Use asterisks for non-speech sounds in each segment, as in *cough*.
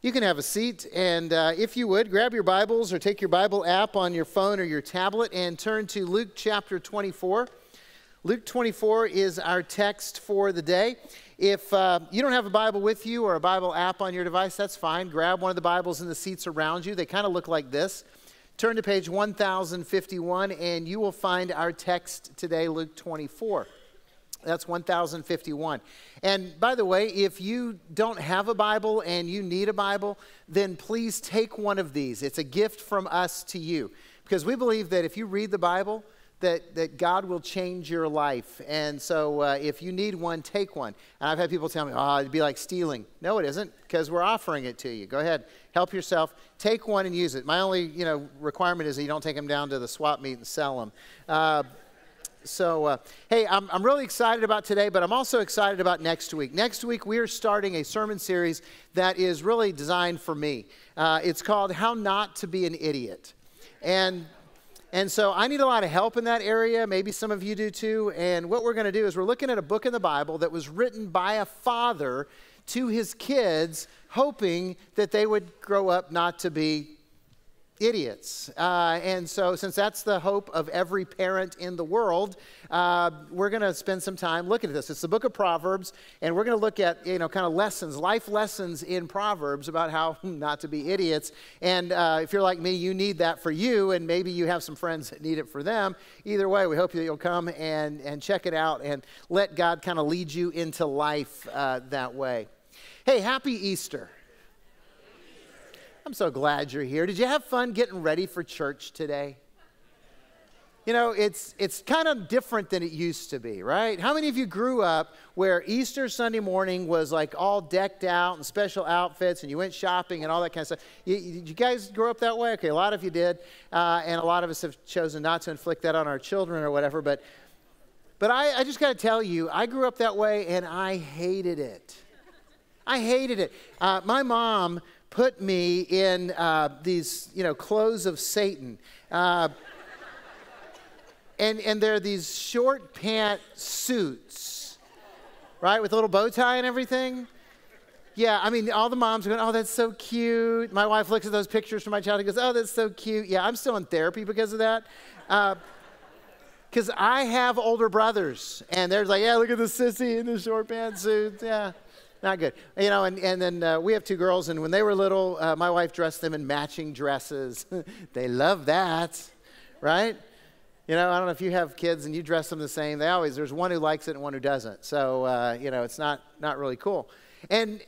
You can have a seat, and uh, if you would, grab your Bibles or take your Bible app on your phone or your tablet and turn to Luke chapter 24. Luke 24 is our text for the day. If uh, you don't have a Bible with you or a Bible app on your device, that's fine. Grab one of the Bibles in the seats around you. They kind of look like this. Turn to page 1051, and you will find our text today, Luke 24. That's 1051. And by the way, if you don't have a Bible and you need a Bible, then please take one of these. It's a gift from us to you. Because we believe that if you read the Bible, that, that God will change your life. And so uh, if you need one, take one. And I've had people tell me, oh, it'd be like stealing. No, it isn't, because we're offering it to you. Go ahead, help yourself. Take one and use it. My only you know, requirement is that you don't take them down to the swap meet and sell them. Uh, so, uh, hey, I'm, I'm really excited about today, but I'm also excited about next week. Next week, we are starting a sermon series that is really designed for me. Uh, it's called How Not to Be an Idiot. And and so I need a lot of help in that area. Maybe some of you do too. And what we're going to do is we're looking at a book in the Bible that was written by a father to his kids, hoping that they would grow up not to be idiots. Uh, and so, since that's the hope of every parent in the world, uh, we're going to spend some time looking at this. It's the book of Proverbs, and we're going to look at, you know, kind of lessons, life lessons in Proverbs about how not to be idiots. And uh, if you're like me, you need that for you, and maybe you have some friends that need it for them. Either way, we hope that you'll come and, and check it out and let God kind of lead you into life uh, that way. Hey, happy Easter. I'm so glad you're here. Did you have fun getting ready for church today? You know, it's, it's kind of different than it used to be, right? How many of you grew up where Easter Sunday morning was like all decked out and special outfits and you went shopping and all that kind of stuff? You, did you guys grow up that way? Okay, a lot of you did. Uh, and a lot of us have chosen not to inflict that on our children or whatever. But, but I, I just got to tell you, I grew up that way and I hated it. I hated it. Uh, my mom put me in uh, these, you know, clothes of Satan. Uh, and, and they're these short pant suits, right, with a little bow tie and everything. Yeah, I mean, all the moms are going, oh, that's so cute. My wife looks at those pictures from my child and goes, oh, that's so cute. Yeah, I'm still in therapy because of that. Because uh, I have older brothers, and they're like, yeah, look at the sissy in the short pant suit. Yeah not good. You know, and, and then uh, we have two girls, and when they were little, uh, my wife dressed them in matching dresses. *laughs* they love that, right? You know, I don't know if you have kids and you dress them the same. They always, there's one who likes it and one who doesn't. So, uh, you know, it's not, not really cool. And,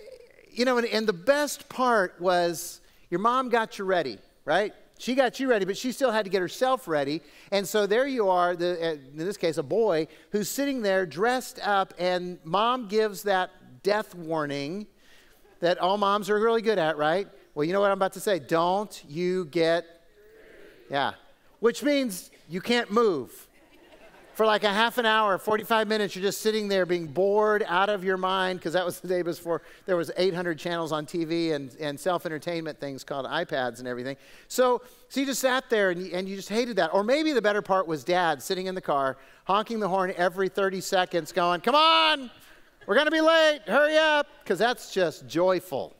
you know, and, and the best part was your mom got you ready, right? She got you ready, but she still had to get herself ready. And so there you are, the, uh, in this case, a boy who's sitting there dressed up, and mom gives that death warning that all moms are really good at, right? Well, you know what I'm about to say. Don't you get, yeah, which means you can't move. For like a half an hour, 45 minutes, you're just sitting there being bored out of your mind because that was the day before there was 800 channels on TV and, and self-entertainment things called iPads and everything. So, so you just sat there and you, and you just hated that. Or maybe the better part was dad sitting in the car, honking the horn every 30 seconds, going, come on, we're going to be late. Hurry up. Because that's just joyful.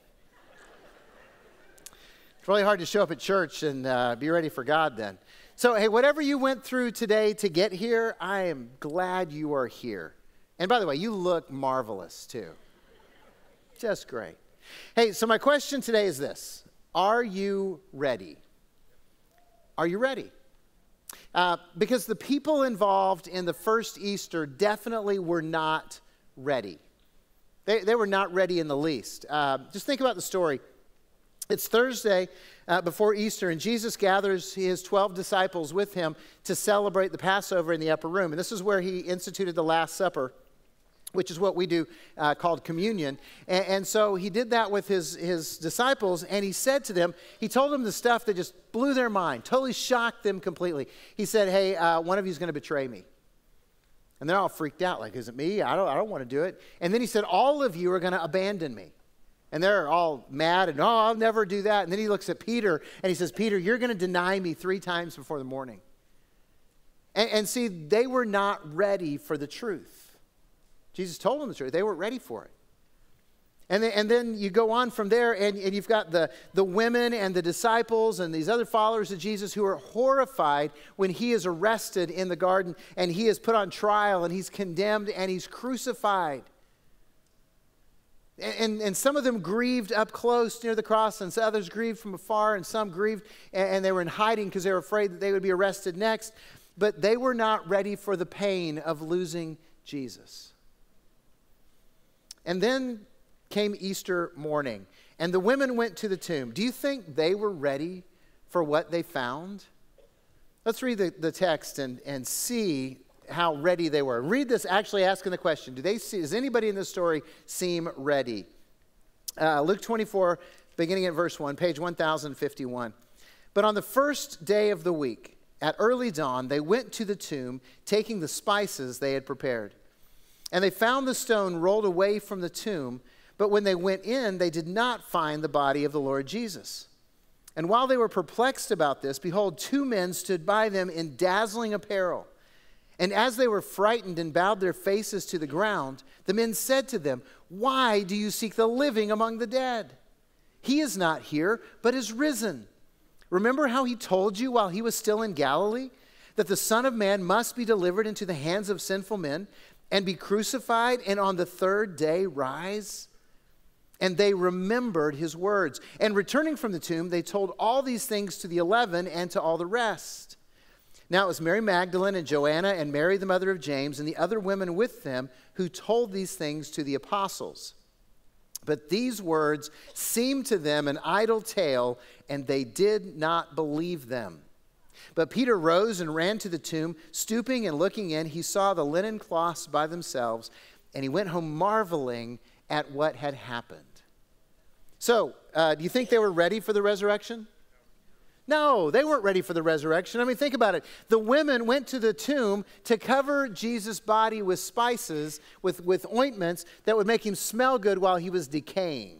It's really hard to show up at church and uh, be ready for God then. So, hey, whatever you went through today to get here, I am glad you are here. And by the way, you look marvelous too. Just great. Hey, so my question today is this Are you ready? Are you ready? Uh, because the people involved in the first Easter definitely were not ready. They, they were not ready in the least. Uh, just think about the story. It's Thursday uh, before Easter, and Jesus gathers his 12 disciples with him to celebrate the Passover in the upper room. And this is where he instituted the Last Supper, which is what we do uh, called communion. And, and, so he did that with his, his disciples, and he said to them, he told them the stuff that just blew their mind, totally shocked them completely. He said, Hey, uh, one of you is going to betray me. And they're all freaked out, like, is it me? I don't, I don't want to do it. And then he said, All of you are going to abandon me. And they're all mad and, Oh, I'll never do that. And then he looks at Peter and he says, Peter, you're going to deny me three times before the morning. And, and see, they were not ready for the truth. Jesus told them the truth, they weren't ready for it. And then, and then you go on from there, and, and you've got the, the women and the disciples and these other followers of Jesus who are horrified when he is arrested in the garden and he is put on trial and he's condemned and he's crucified. And, and some of them grieved up close near the cross, and others grieved from afar, and some grieved and, and they were in hiding because they were afraid that they would be arrested next. But they were not ready for the pain of losing Jesus. And then came Easter morning, and the women went to the tomb. Do you think they were ready for what they found? Let's read the, the text and, and see how ready they were. Read this actually asking the question Do they see, does anybody in this story seem ready? Uh, Luke 24, beginning at verse 1, page 1051. But on the first day of the week, at early dawn, they went to the tomb, taking the spices they had prepared. And they found the stone rolled away from the tomb. But when they went in, they did not find the body of the Lord Jesus. And while they were perplexed about this, behold, two men stood by them in dazzling apparel. And as they were frightened and bowed their faces to the ground, the men said to them, Why do you seek the living among the dead? He is not here, but is risen. Remember how he told you while he was still in Galilee that the Son of Man must be delivered into the hands of sinful men and be crucified and on the third day rise? And they remembered his words. And returning from the tomb, they told all these things to the eleven and to all the rest. Now it was Mary Magdalene and Joanna and Mary, the mother of James, and the other women with them who told these things to the apostles. But these words seemed to them an idle tale, and they did not believe them. But Peter rose and ran to the tomb. Stooping and looking in, he saw the linen cloths by themselves, and he went home marveling at what had happened. So, uh, do you think they were ready for the resurrection? No, they weren't ready for the resurrection. I mean, think about it. The women went to the tomb to cover Jesus' body with spices, with, with ointments that would make him smell good while he was decaying.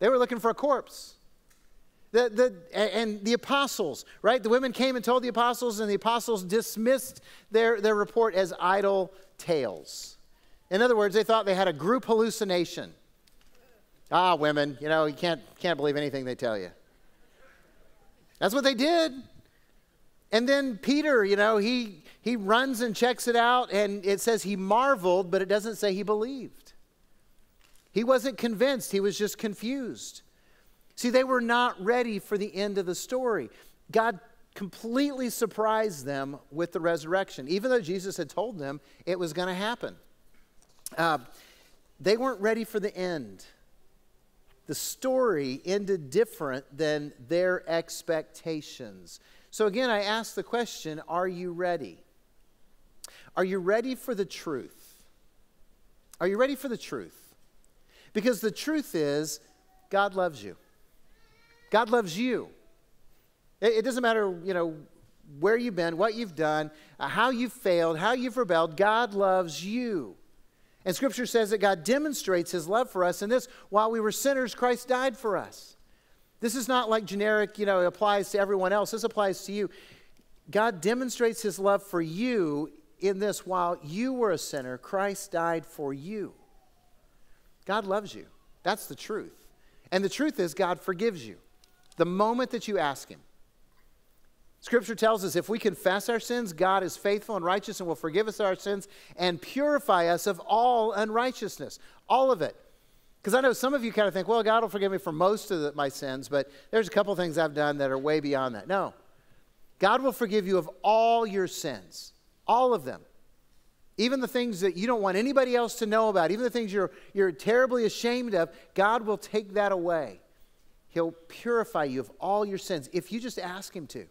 They were looking for a corpse. The, the, and the apostles, right? The women came and told the apostles, and the apostles dismissed their, their report as idle tales. In other words, they thought they had a group hallucination. Ah, women, you know, you can't, can't believe anything they tell you. That's what they did. And then Peter, you know, he, he runs and checks it out, and it says he marveled, but it doesn't say he believed. He wasn't convinced, he was just confused. See, they were not ready for the end of the story. God completely surprised them with the resurrection, even though Jesus had told them it was going to happen. Uh, they weren't ready for the end the story ended different than their expectations. So, again, I ask the question are you ready? Are you ready for the truth? Are you ready for the truth? Because the truth is, God loves you. God loves you. It, doesn't matter, you know, where you've been, what you've done, how you've failed, how you've rebelled. God loves you. And Scripture says that God demonstrates His love for us in this while we were sinners, Christ died for us. This is not like generic, you know, it applies to everyone else. This applies to you. God demonstrates His love for you in this while you were a sinner, Christ died for you. God loves you. That's the truth. And the truth is, God forgives you the moment that you ask Him. Scripture tells us if we confess our sins, God is faithful and righteous and will forgive us our sins and purify us of all unrighteousness. All of it. Because I know some of you kind of think, well, God will forgive me for most of the, my sins, but there's a couple things I've done that are way beyond that. No. God will forgive you of all your sins, all of them. Even the things that you don't want anybody else to know about, even the things you're, you're terribly ashamed of, God will take that away. He'll purify you of all your sins if you just ask Him to.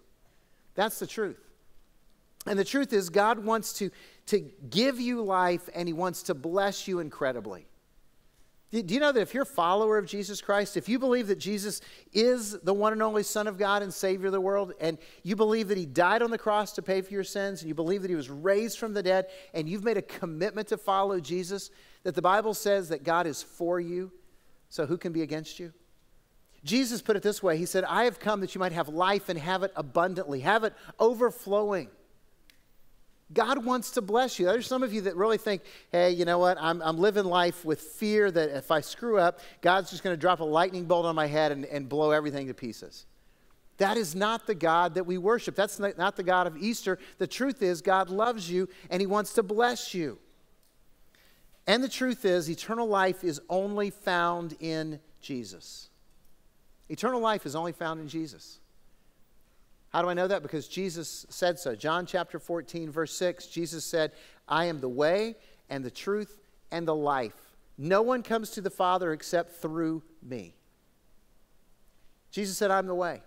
That's the truth. And the truth is, God wants to, to give you life and He wants to bless you incredibly. Do you know that if you're a follower of Jesus Christ, if you believe that Jesus is the one and only Son of God and Savior of the world, and you believe that He died on the cross to pay for your sins, and you believe that He was raised from the dead, and you've made a commitment to follow Jesus, that the Bible says that God is for you, so who can be against you? Jesus put it this way He said, I have come that you might have life and have it abundantly, have it overflowing. God wants to bless you. There's some of you that really think, hey, you know what? I'm, I'm living life with fear that if I screw up, God's just going to drop a lightning bolt on my head and, and blow everything to pieces. That is not the God that we worship. That's not the God of Easter. The truth is, God loves you and He wants to bless you. And the truth is, eternal life is only found in Jesus. Eternal life is only found in Jesus. How do I know that? Because Jesus said so. John chapter 14, verse 6, Jesus said, I am the way and the truth and the life. No one comes to the Father except through me. Jesus said, I'm the way.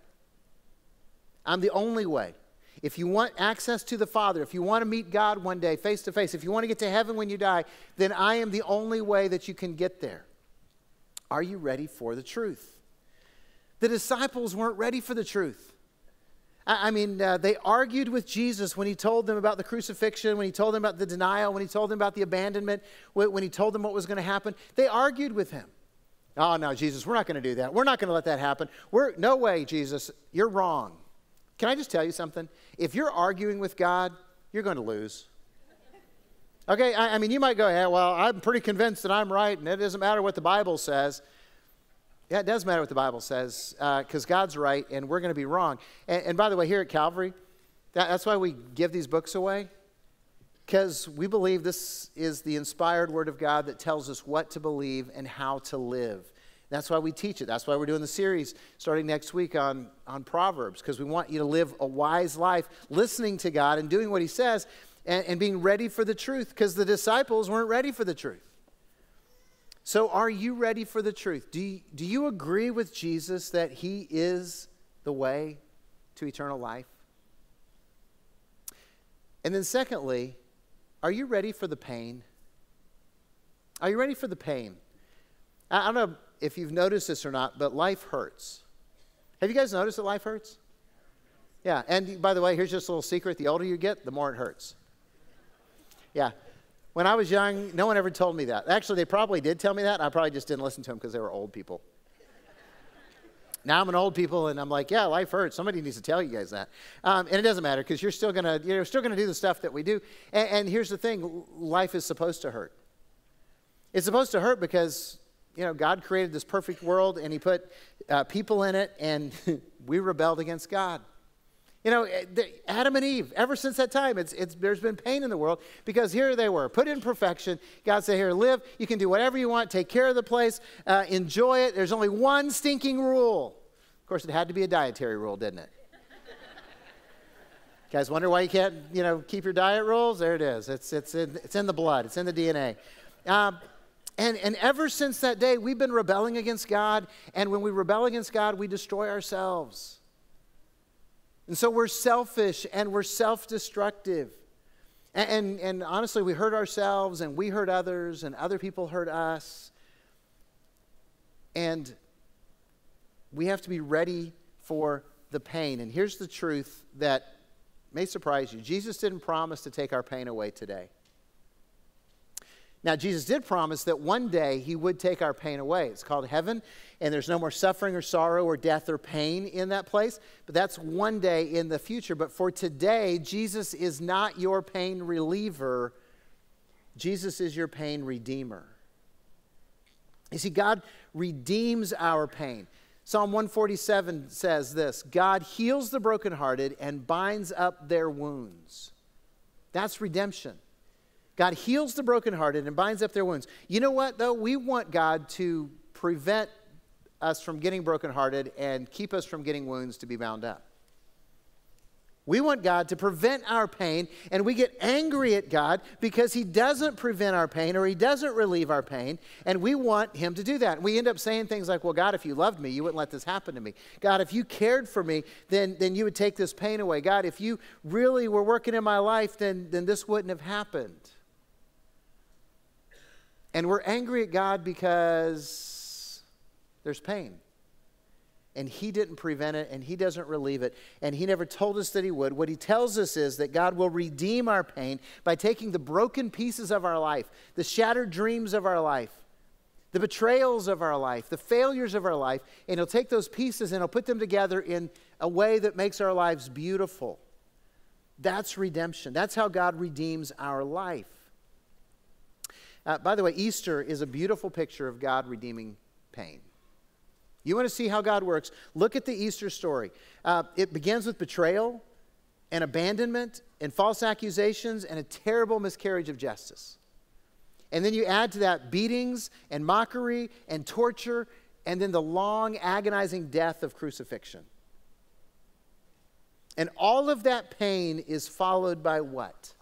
I'm the only way. If you want access to the Father, if you want to meet God one day face to face, if you want to get to heaven when you die, then I am the only way that you can get there. Are you ready for the truth? The disciples weren't ready for the truth. I mean, uh, they argued with Jesus when he told them about the crucifixion, when he told them about the denial, when he told them about the abandonment, when he told them what was going to happen. They argued with him. Oh, no, Jesus, we're not going to do that. We're not going to let that happen. We're, no way, Jesus, you're wrong. Can I just tell you something? If you're arguing with God, you're going to lose. Okay, I, I mean, you might go, yeah, well, I'm pretty convinced that I'm right, and it doesn't matter what the Bible says. Yeah, it does matter what the Bible says, because uh, God's right, and we're going to be wrong. And, and, by the way, here at Calvary, that, that's why we give these books away, because we believe this is the inspired Word of God that tells us what to believe and how to live. That's why we teach it. That's why we're doing the series starting next week on, on Proverbs, because we want you to live a wise life, listening to God and doing what He says, and, and being ready for the truth, because the disciples weren't ready for the truth. So, are you ready for the truth? Do you, do you agree with Jesus that He is the way to eternal life? And then, secondly, are you ready for the pain? Are you ready for the pain? I don't know if you've noticed this or not, but life hurts. Have you guys noticed that life hurts? Yeah, and by the way, here's just a little secret the older you get, the more it hurts. Yeah. When I was young, no one ever told me that. Actually, they probably did tell me that. I probably just didn't listen to them because they were old people. Now I'm an old people, and I'm like, yeah, life hurts. Somebody needs to tell you guys that. Um, and it doesn't matter because you're still gonna you're still gonna do the stuff that we do. And, and here's the thing: life is supposed to hurt. It's supposed to hurt because you know, God created this perfect world and He put uh, people in it, and *laughs* we rebelled against God. You know, eh, Adam and Eve, ever since that time, it's, it's, there's been pain in the world because here they were, put in perfection. God said, Here, live. You can do whatever you want, take care of the place, uh, enjoy it. There's only one stinking rule. Of course, it had to be a dietary rule, didn't it? you guys wonder why you can't, you know, keep your diet rules? There it is. It's, it's, in, it's in the blood, it's in the DNA. Um, and, and ever since that day, we've been rebelling against God. And when we rebel against God, we destroy ourselves. And so we're selfish and we're self destructive. And, and, and, honestly, we hurt ourselves and we hurt others and other people hurt us. And we have to be ready for the pain. And here's the truth that may surprise you Jesus didn't promise to take our pain away today. Now, Jesus did promise that one day he would take our pain away. It's called heaven, and there's no more suffering or sorrow or death or pain in that place. But that's one day in the future. But for today, Jesus is not your pain reliever, Jesus is your pain redeemer. You see, God redeems our pain. Psalm 147 says this God heals the brokenhearted and binds up their wounds. That's redemption. God heals the brokenhearted and binds up their wounds. You know what, though? We want God to prevent us from getting brokenhearted and keep us from getting wounds to be bound up. We want God to prevent our pain, and we get angry at God because He doesn't prevent our pain or He doesn't relieve our pain, and we want Him to do that. We end up saying things like, Well, God, if you loved me, you wouldn't let this happen to me. God, if you cared for me, then, then you would take this pain away. God, if you really were working in my life, then, then this wouldn't have happened. And we're angry at God because there's pain. And He didn't prevent it, and He doesn't relieve it, and He never told us that He would. What He tells us is that God will redeem our pain by taking the broken pieces of our life, the shattered dreams of our life, the betrayals of our life, the failures of our life, and He'll take those pieces and He'll put them together in a way that makes our lives beautiful. That's redemption. That's how God redeems our life. Uh, by the way, Easter is a beautiful picture of God redeeming pain. You want to see how God works? Look at the Easter story. Uh, it begins with betrayal and abandonment and false accusations and a terrible miscarriage of justice. And then you add to that beatings and mockery and torture and then the long, agonizing death of crucifixion. And all of that pain is followed by what?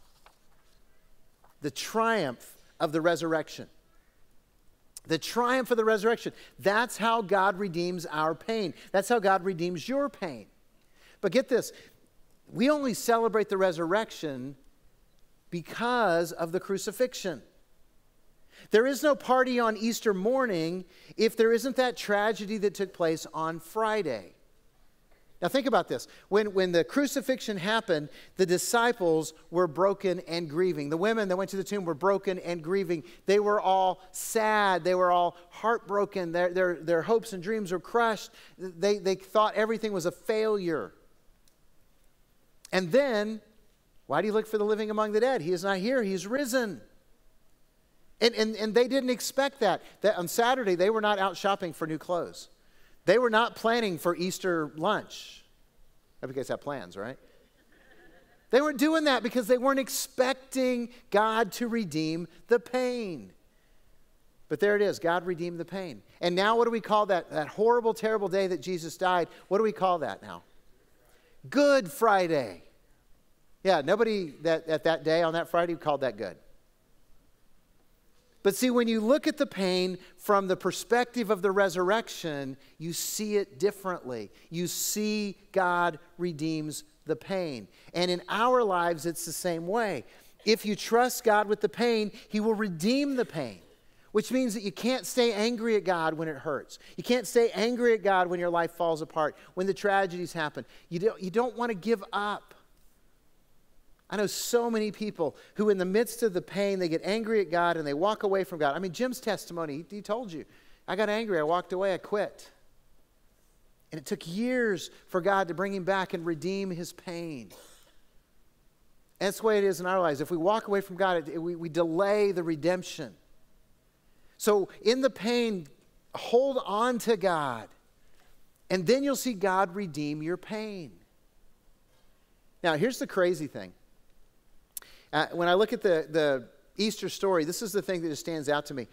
The triumph of the resurrection. The triumph of the resurrection. That's how God redeems our pain. That's how God redeems your pain. But get this we only celebrate the resurrection because of the crucifixion. There is no party on Easter morning if there isn't that tragedy that took place on Friday. Now, think about this. When, when the crucifixion happened, the disciples were broken and grieving. The women that went to the tomb were broken and grieving. They were all sad. They were all heartbroken. Their, their, their hopes and dreams were crushed. They, they thought everything was a failure. And then, why do you look for the living among the dead? He is not here, he's risen. And, and, and they didn't expect that. That on Saturday, they were not out shopping for new clothes. They were not planning for Easter lunch. You guys have plans, right? They weren't doing that because they weren't expecting God to redeem the pain. But there it is God redeemed the pain. And now, what do we call that, that horrible, terrible day that Jesus died? What do we call that now? Good Friday. Yeah, nobody that, at that day on that Friday called that good. But see, when you look at the pain from the perspective of the resurrection, you see it differently. You see God redeems the pain. And in our lives, it's the same way. If you trust God with the pain, He will redeem the pain, which means that you can't stay angry at God when it hurts. You can't stay angry at God when your life falls apart, when the tragedies happen. You don't, you don't want to give up. I know so many people who, in the midst of the pain, they get angry at God and they walk away from God. I mean, Jim's testimony, he, he told you, I got angry, I walked away, I quit. And it took years for God to bring him back and redeem his pain. And that's the way it is in our lives. If we walk away from God, it, we, we delay the redemption. So, in the pain, hold on to God, and then you'll see God redeem your pain. Now, here's the crazy thing uh, when I look at the, the Easter story, this is the thing that just stands out to me.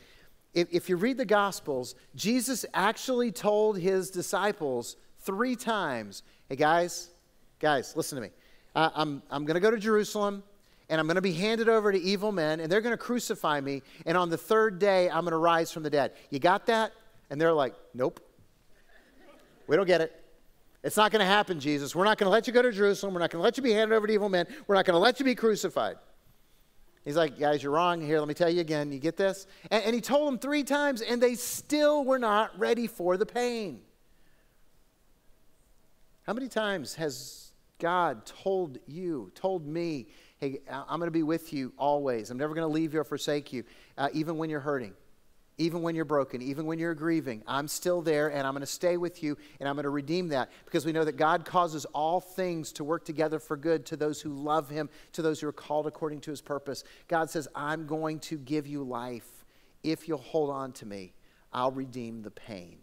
If, if you read the Gospels, Jesus actually told his disciples three times, hey, guys, guys, listen to me. Uh, I'm, I'm going to go to Jerusalem and I'm going to be handed over to evil men, and they're going to crucify me, and on the third day, I'm going to rise from the dead. You got that? And they're like, nope. We don't get it. It's not going to happen, Jesus. We're not going to let you go to Jerusalem. We're not going to let you be handed over to evil men. We're not going to let you be crucified. He's like, guys, you're wrong. Here, let me tell you again. You get this? And, and he told them three times, and they still were not ready for the pain. How many times has God told you, told me, hey, I'm going to be with you always. I'm never going to leave you or forsake you, uh, even when you're hurting? Even when you're broken, even when you're grieving, I'm still there and I'm going to stay with you and I'm going to redeem that because we know that God causes all things to work together for good to those who love Him, to those who are called according to His purpose. God says, I'm going to give you life. If you'll hold on to me, I'll redeem the pain.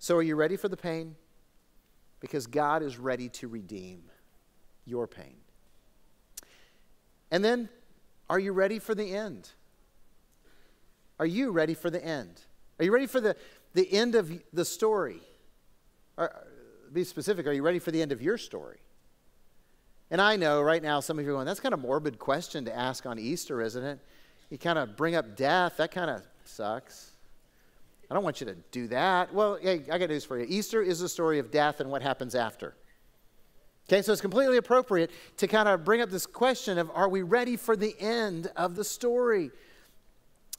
So, are you ready for the pain? Because God is ready to redeem your pain. And then, are you ready for the end? Are you ready for the end? Are you ready for the, the end of the story? Or, be specific, are you ready for the end of your story? And I know right now some of you are going, that's kind of morbid question to ask on Easter, isn't it? You kind of bring up death, that kind of sucks. I don't want you to do that. Well, hey, I got news for you. Easter is the story of death and what happens after. Okay, so it's completely appropriate to kind of bring up this question of are we ready for the end of the story?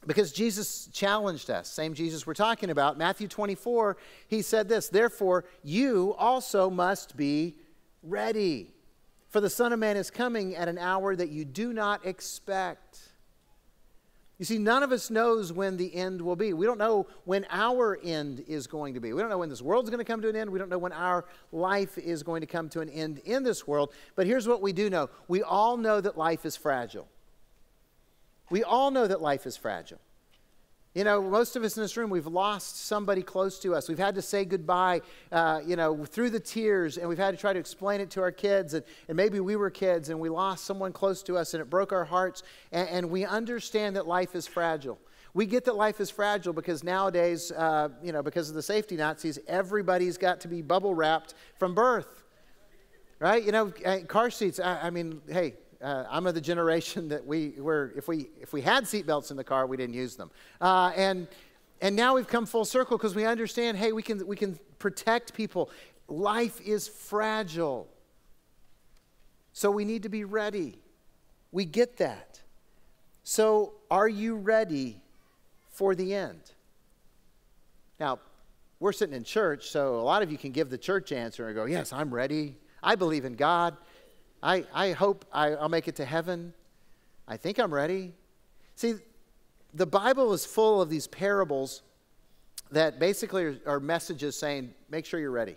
Because Jesus challenged us, same Jesus we're talking about. Matthew 24, he said this Therefore, you also must be ready. For the Son of Man is coming at an hour that you do not expect. You see, none of us knows when the end will be. We don't know when our end is going to be. We don't know when this world's going to come to an end. We don't know when our life is going to come to an end in this world. But here's what we do know we all know that life is fragile. We all know that life is fragile. You know, most of us in this room, we've lost somebody close to us. We've had to say goodbye, uh, you know, through the tears, and we've had to try to explain it to our kids. And, and maybe we were kids and we lost someone close to us and it broke our hearts. And, and we understand that life is fragile. We get that life is fragile because nowadays, uh, you know, because of the safety Nazis, everybody's got to be bubble wrapped from birth. Right? You know, uh, car seats, I, I mean, hey, uh, I'm of the generation *laughs* that we were, if we, if we had seatbelts in the car, we didn't use them. Uh, and, and now we've come full circle because we understand hey, we can, we can protect people. Life is fragile. So we need to be ready. We get that. So, are you ready for the end? Now, we're sitting in church, so a lot of you can give the church answer and go, Yes, I'm ready. I believe in God. I, I hope I, I'll make it to heaven. I think I'm ready. See, the Bible is full of these parables that basically are, are, messages saying, make sure you're ready.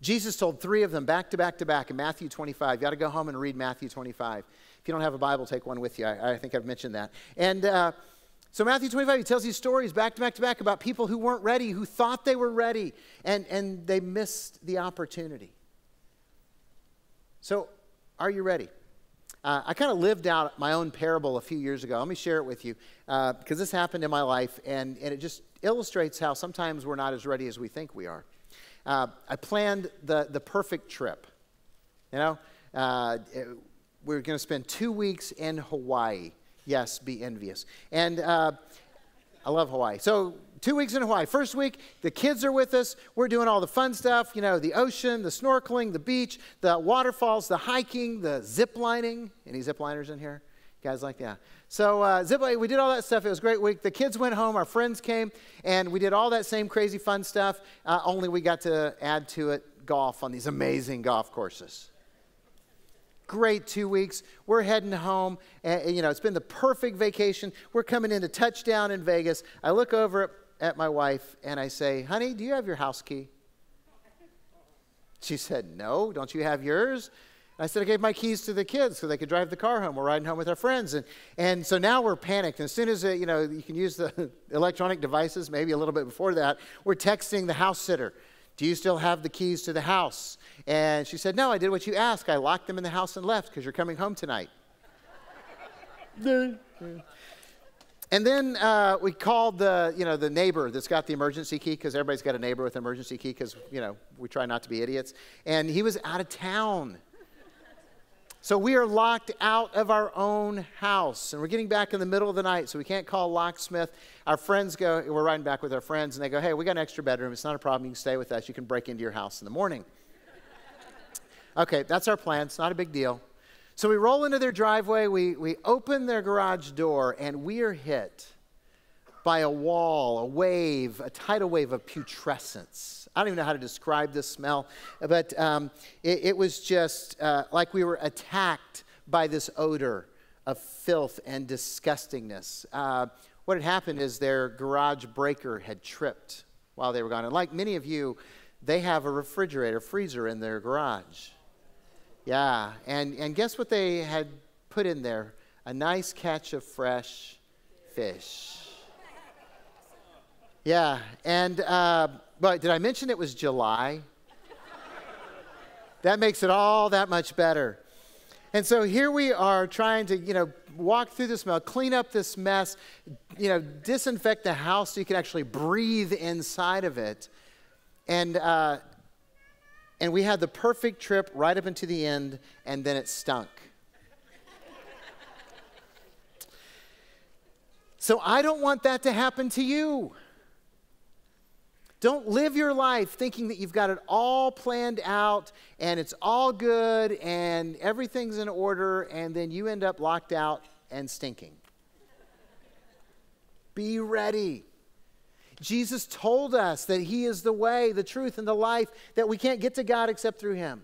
Jesus told three of them back to back to back in Matthew 25. You got to go home and read Matthew 25. If you don't have a Bible, take one with you. I, I think I've mentioned that. And uh, so, Matthew 25, he tells these stories back to back to back about people who weren't ready, who thought they were ready, and, and they missed the opportunity. So, are you ready? Uh, I kind of lived out my own parable a few years ago. Let me share it with you because uh, this happened in my life, and, and it just illustrates how sometimes we're not as ready as we think we are. Uh, I planned the, the perfect trip. You know, uh, it, we're going to spend two weeks in Hawaii. Yes, be envious. And uh, I love Hawaii. So two weeks in Hawaii. First week, the kids are with us. We're doing all the fun stuff, you know, the ocean, the snorkeling, the beach, the waterfalls, the hiking, the zip lining. Any zip liners in here? guys like yeah so uh, zip we did all that stuff it was a great week the kids went home our friends came and we did all that same crazy fun stuff uh, only we got to add to it golf on these amazing golf courses great two weeks. We're heading home. And, you know, it's been the perfect vacation. We're coming into touchdown in Vegas. I look over at at my wife and I say, Honey, do you have your house key? She said, No, don't you have yours? I said, I gave my keys to the kids so they could drive the car home. We're riding home with our friends. And, and so now we're panicked. And as soon as, uh, you know, you can use the *laughs* electronic devices, maybe a little bit before that, we're texting the house sitter. Do you still have the keys to the house? And she said, No, I did what you asked. I locked them in the house and left because you're coming home tonight. *laughs* And then uh, we called the, you know, the neighbor that's got the emergency key because everybody's got a neighbor with an emergency key because, you know, we try not to be idiots. And he was out of town. So we are locked out of our own house. And we're getting back in the middle of the night, so we can't call locksmith. Our friends go, we're riding back with our friends, and they go, hey, we got an extra bedroom. It's not a problem. You can stay with us. You can break into your house in the morning. *laughs* okay, that's our plan. It's not a big deal. So we roll into their driveway, we, we open their garage door, and we are hit by a wall, a wave, a tidal wave of putrescence. I don't even know how to describe this smell, but um, it, it, was just uh, like we were attacked by this odor of filth and disgustingness. Uh, what had happened is their garage breaker had tripped while they were gone. And like many of you, they have a refrigerator, freezer in their garage. Yeah, and, and guess what they had put in there? A nice catch of fresh fish. Yeah, and, uh, but did I mention it was July? that makes it all that much better. And so here we are trying to, you know, walk through the smell, clean up this mess, you know, disinfect the house so you can actually breathe inside of it. And uh, and we had the perfect trip right up into the end, and then it stunk. so I don't want that to happen to you. Don't live your life thinking that you've got it all planned out and it's all good and everything's in order, and then you end up locked out and stinking. Be ready. Jesus told us that He is the way, the truth, and the life, that we can't get to God except through Him.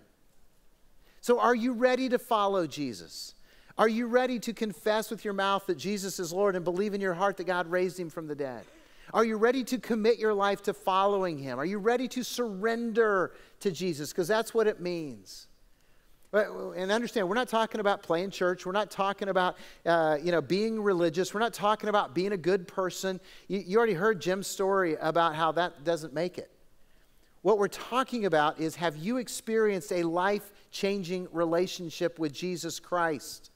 So, are you ready to follow Jesus? Are you ready to confess with your mouth that Jesus is Lord and believe in your heart that God raised him from the dead? Are you ready to commit your life to following him? Are you ready to surrender to Jesus? Because that's what it means. And understand, we're not talking about playing church. We're not talking about, uh, you know, being religious. We're not talking about being a good person. You, you already heard Jim's story about how that doesn't make it. What we're talking about is have you experienced a life changing relationship with Jesus Christ?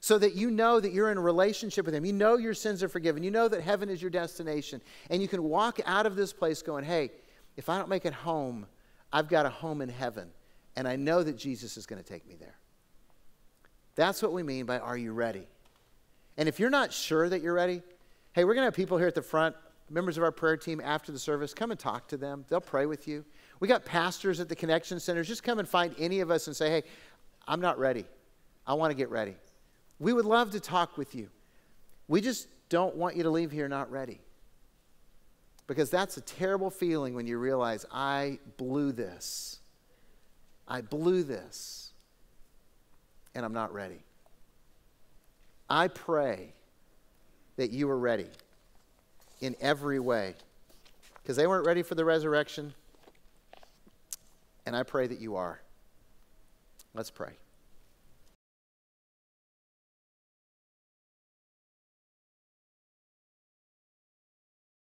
So that you know that you're in a relationship with Him. You know your sins are forgiven. You know that heaven is your destination. And you can walk out of this place going, hey, if I don't make it home, I've got a home in heaven and I know that Jesus is going to take me there. That's what we mean by are you ready? And if you're not sure that you're ready, hey, we're going to have people here at the front, members of our prayer team after the service. Come and talk to them. They'll pray with you. We got pastors at the connection centers. Just come and find any of us and say, hey, I'm not ready. I want to get ready. We would love to talk with you. We just don't want you to leave here not ready. Because that's a terrible feeling when you realize I blew this. I blew this and I'm not ready. I pray that you are ready in every way because they weren't ready for the resurrection. And I pray that you are. Let's pray.